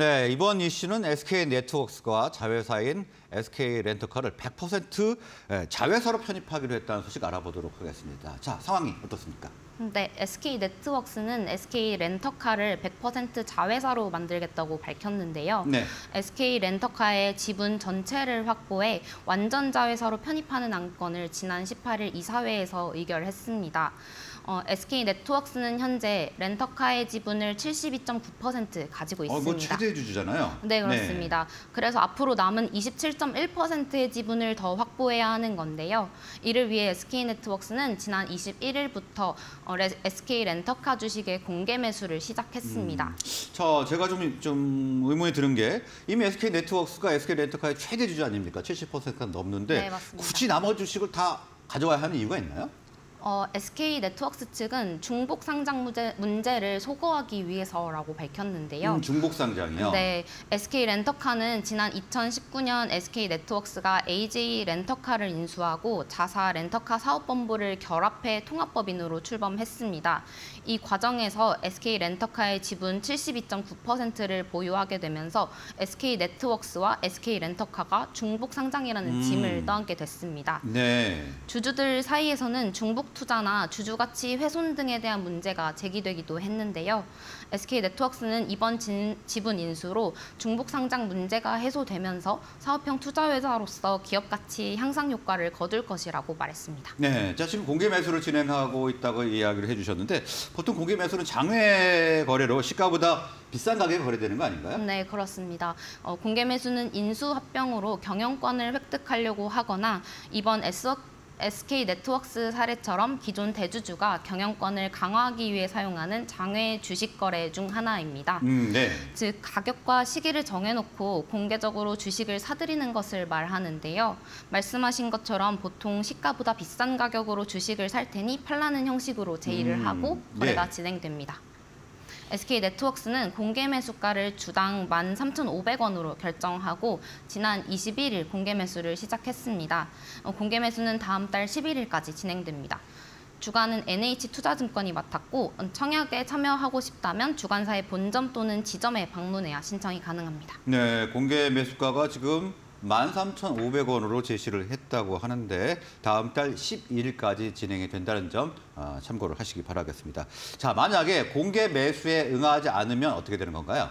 네, 이번 이슈는 SK 네트워크스가 자회사인 SK 렌터카를 100% 예, 자회사로 편입하기로 했다는 소식 알아보도록 하겠습니다. 자, 상황이 어떻습니까? 네, SK 네트워크스는 SK 렌터카를 100% 자회사로 만들겠다고 밝혔는데요. 네. SK 렌터카의 지분 전체를 확보해 완전 자회사로 편입하는 안건을 지난 18일 이사회에서 의결했습니다. 어, SK 네트워크스는 현재 렌터카의 지분을 72.9% 가지고 어, 있습니다. 뭐 최대 주주잖아요. 네, 그렇습니다. 그래서 앞으로 남은 27.1%의 지분을 더 확보해야 하는 건데요. 이를 위해 SK네트워크스는 지난 21일부터 어, SK 렌터카 주식의 공개 매수를 시작했습니다. 음. 자, 제가 좀, 좀 의문이 드는 게 이미 SK 네트워크스가 SK 렌터카의 최대 주주 아닙니까? 70%가 넘는데 네. 굳이 나머지 주식을 다 가져와야 하는 이유가 있나요? 어, SK 네트워크스 측은 중복 상장 문제, 문제 를 소거하기 위해서라고 밝혔는데요. 음, 중복 상장이요. 네, SK 렌터카는 지난 2019년 SK 네트워크스가 AJ 렌터카를 인수하고 자사 렌터카 사업본부를 결합해 통합법인으로 출범했습니다. 이 과정에서 SK 렌터카의 지분 72.9%를 보유하게 되면서 SK 네트워크스와 SK 렌터카가 중복 상장이라는 음. 짐을 떠안게 됐습니다. 네. 주주들 사이에서는 중복 투자나 주주 가치 훼손 등에 대한 문제가 제기되기도 했는데요. SK 네트워크스는 이번 진, 지분 인수로 중복 상장 문제가 해소되면서 사업형 투자 회사로서 기업 가치 향상 효과를 거둘 것이라고 말했습니다. 네, 자 지금 공개 매수를 진행하고 있다고 이야기를 해주셨는데 보통 공개 매수는 장외 거래로 시가보다 비싼 가격에 거래되는 거 아닌가요? 네, 그렇습니다. 어, 공개 매수는 인수 합병으로 경영권을 획득하려고 하거나 이번 S SK 네트워크스 사례처럼 기존 대주주가 경영권을 강화하기 위해 사용하는 장외 주식 거래 중 하나입니다. 음, 네. 즉 가격과 시기를 정해놓고 공개적으로 주식을 사들이는 것을 말하는데요. 말씀하신 것처럼 보통 시가보다 비싼 가격으로 주식을 살 테니 팔라는 형식으로 제의를 음, 하고 거래가 네. 진행됩니다. SK 네트워크스는 공개 매수가를 주당 13,500원으로 결정하고 지난 21일 공개 매수를 시작했습니다. 어, 공개 매수는 다음 달 11일까지 진행됩니다. 주관은 NH투자증권이 맡았고 어, 청약에 참여하고 싶다면 주관사의 본점 또는 지점에 방문해야 신청이 가능합니다. 네, 공개 매수가가 지금 13,500원으로 제시를 했다고 하는데 다음 달 11일까지 진행이 된다는 점 아, 참고를 하시기 바라겠습니다. 자, 만약에 공개 매수에 응하지 않으면 어떻게 되는 건가요?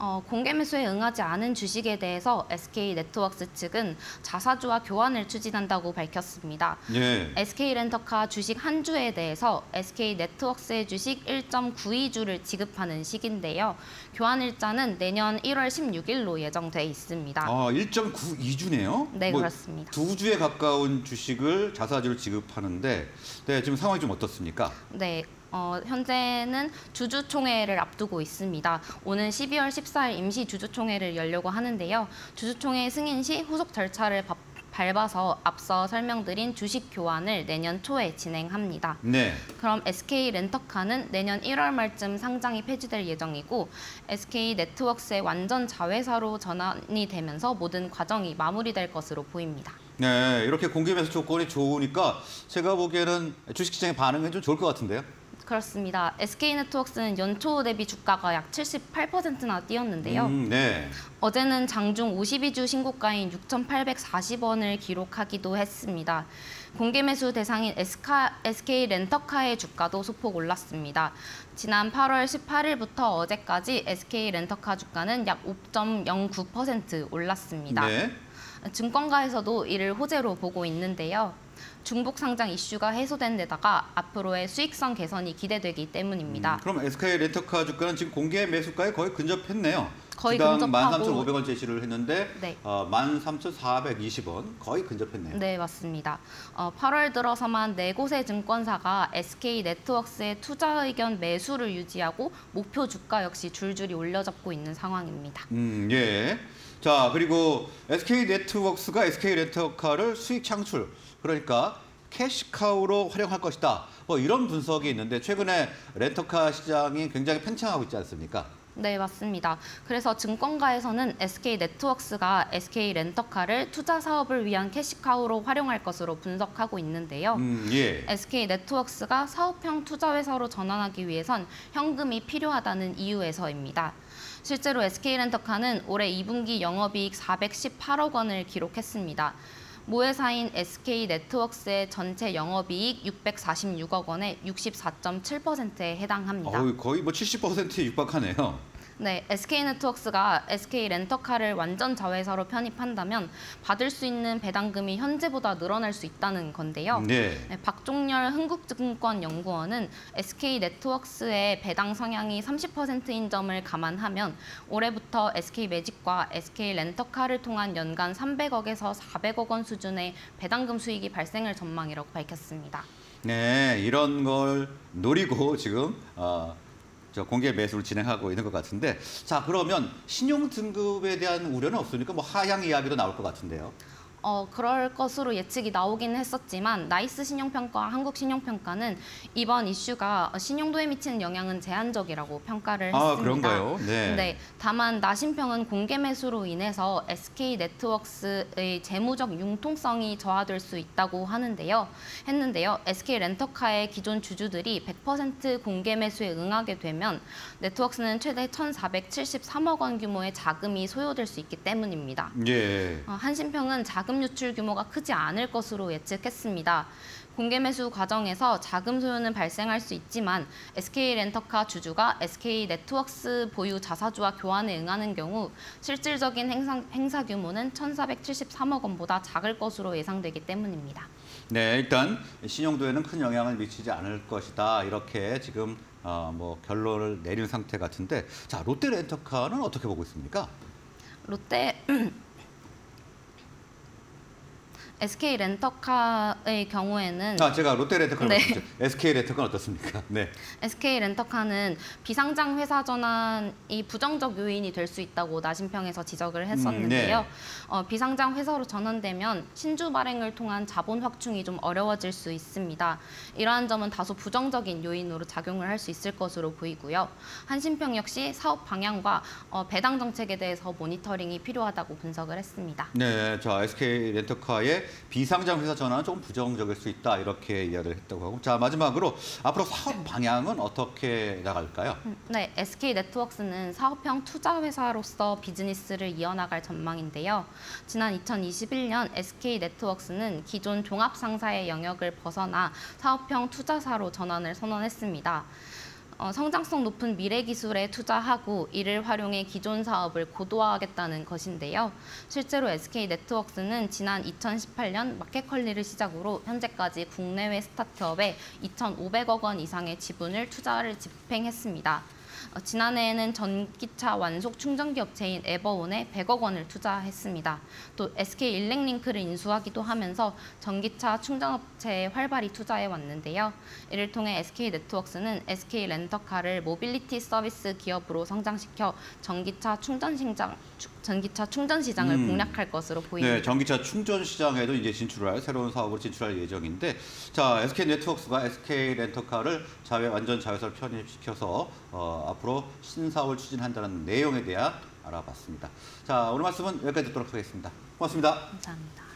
어, 공개 매수에 응하지 않은 주식에 대해서 SK 네트워크스 측은 자사주와 교환을 추진한다고 밝혔습니다. 예. SK 렌터카 주식 한 주에 대해서 SK 네트워크스의 주식 1.92주를 지급하는 시기인데요. 교환 일자는 내년 1월 16일로 예정돼 있습니다. 아, 1.92주네요. 네, 그렇습니다. 두 주에 가까운 주식을 자사주를 지급하는데 네, 지금 상황이 좀 어떻습니까? 네. 어, 현재는 주주총회를 앞두고 있습니다. 오는 12월 14일 임시 주주총회를 열려고 하는데요. 주주총회 승인 시 후속 절차를 바- 밟아서 앞서 설명드린 주식 교환을 내년 초에 진행합니다. 네. 그럼 SK 렌터카는 내년 1월 말쯤 상장이 폐지될 예정이고 SK 네트워크스의 완전 자회사로 전환이 되면서 모든 과정이 마무리될 것으로 보입니다. 네, 이렇게 공개 매수 조건이 좋으니까 제가 보기에는 주식시장의 반응은 좀 좋을 것 같은데요. 그렇습니다. SK 네트워크스는 연초 대비 주가가 약 78%나 뛰었는데요. 음, 네. 어제는 장중 52주 신고가인 6,840원을 기록하기도 했습니다. 공개 매수 대상인 SK, SK 렌터카의 주가도 소폭 올랐습니다. 지난 8월 18일부터 어제까지 SK 렌터카 주가는 약 5.09% 올랐습니다. 네. 증권가에서도 이를 호재로 보고 있는데요. 중복 상장 이슈가 해소된 데다가 앞으로의 수익성 개선이 기대되기 때문입니다. 음, 그럼 SK 렌터카 주가는 지금 공개 매수가에 거의 근접했네요. 거의 근접하고 13,500원 제시를 했는데 네. 어, 13,420원 거의 근접했네요. 네, 맞습니다. 어, 8월 들어서만 네 곳의 증권사가 SK 네트워크스의 투자 의견 매수를 유지하고 목표 주가 역시 줄줄이 올려잡고 있는 상황입니다. 음, 예. 자, 그리고 SK 네트워크스가 SK 렌터카를 수익 창출, 그러니까 캐시카우로 활용할 것이다. 뭐 이런 분석이 있는데 최근에 렌터카 시장이 굉장히 팽창하고 있지 않습니까? 네, 맞습니다. 그래서 증권가에서는 SK 네트워크스가 SK 렌터카를 투자 사업을 위한 캐시카우로 활용할 것으로 분석하고 있는데요. 음, 예. SK 네트워크스가 사업형 투자 회사로 전환하기 위해선 현금이 필요하다는 이유에서입니다. 실제로 SK렌터카는 올해 2분기 영업이익 418억 원을 기록했습니다. 모회사인 SK네트워크스의 전체 영업이익 646억 원의 64.7%에 해당합니다. 어우, 거의 뭐 70%에 육박하네요. 네, SK네트워크스가 SK렌터카를 완전 자회사로 편입한다면 받을 수 있는 배당금이 현재보다 늘어날 수 있다는 건데요. 네. 네, 박종렬 흥국증권 연구원은 SK네트웍스의 배당 성향이 30%인 점을 감안하면 올해부터 SK매직과 SK렌터카를 통한 연간 300억에서 400억 원 수준의 배당금 수익이 발생할 전망이라고 밝혔습니다. 네, 이런 걸 노리고 지금 어, 저 공개 매수를 진행하고 있는 것 같은데, 자 그러면 신용 등급에 대한 우려는 없으니까 뭐 하향 이야기도 나올 것 같은데요. 어, 그럴 것으로 예측이 나오긴 했었지만 나이스 신용평가와 한국 신용평가는 이번 이슈가 신용도에 미치는 영향은 제한적이라고 평가를 아 했습니다. 그런가요? 네. 네, 다만 나신평은 공개 매수로 인해서 SK 네트워크스의 재무적 융통성이 저하될 수 있다고 하는데요. 했는데요. SK 렌터카의 기존 주주들이 100% 공개 매수에 응하게 되면 네트워크스는 최대 1,473억 원 규모의 자금이 소요될 수 있기 때문입니다. 예. 어, 한신평은 자금 유출 규모가 크지 않을 것으로 예측했습니다. 공개 매수 과정에서 자금 소요는 발생할 수 있지만 SK 렌터카 주주가 SK 네트워크스 보유 자사주와 교환에 응하는 경우 실질적인 행사, 행사 규모는 1,473억 원보다 작을 것으로 예상되기 때문입니다. 네, 일단 신용도에는 큰 영향을 미치지 않을 것이다. 이렇게 지금 어, 뭐 결론을 내린 상태 같은데, 자 롯데렌터카는 어떻게 보고 있습니까? 롯데 SK 렌터카의 경우에는 아 제가 롯데 렌터카를 네. 말씀드렸죠. SK렌터카는 어떻습니까? 네. SK 렌터카는 비상장 회사 전환이 부정적 요인이 될 수 있다고 나신평에서 지적을 했었는데요. 네. 어, 비상장 회사로 전환되면 신주 발행을 통한 자본 확충이 좀 어려워질 수 있습니다. 이러한 점은 다소 부정적인 요인으로 작용을 할 수 있을 것으로 보이고요. 한신평 역시 사업 방향과 어, 배당 정책에 대해서 모니터링이 필요하다고 분석을 했습니다. 네, 자 SK렌터카의 비상장 회사 전환은 조금 부정적일 수 있다 이렇게 이야기를 했다고 하고, 자 마지막으로 앞으로 사업 방향은 어떻게 나갈까요? 네, SK 네트워크스는 사업형 투자 회사로서 비즈니스를 이어나갈 전망인데요. 지난 2021년 SK 네트워크스는 기존 종합 상사의 영역을 벗어나 사업형 투자사로 전환을 선언했습니다. 어, 성장성 높은 미래 기술에 투자하고 이를 활용해 기존 사업을 고도화하겠다는 것인데요. 실제로 SK 네트웍스는 지난 2018년 마켓컬리를 시작으로 현재까지 국내외 스타트업에 2,500억 원 이상의 지분을 투자를 집행했습니다. 어, 지난해에는 전기차 완속 충전기 업체인 에버온에 100억 원을 투자했습니다. 또 SK 일렉링크를 인수하기도 하면서 전기차 충전 업체에 활발히 투자해 왔는데요. 이를 통해 SK 네트웍스는 SK 렌터카를 모빌리티 서비스 기업으로 성장시켜 전기차 충전 전기차 충전 시장을 음. 공략할 것으로 보입니다. 네, 전기차 충전 시장에도 이제 진출할 새로운 사업으로 진출할 예정인데, 자 SK 네트워크스가 SK 렌터카를 자회 완전 자회사로 편입시켜서 어, 앞으로 신사업을 추진한다는 내용에 대한 알아봤습니다. 자 오늘 말씀은 여기까지 듣도록 하겠습니다. 고맙습니다. 감사합니다.